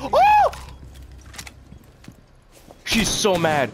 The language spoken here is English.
Oh! She's so mad.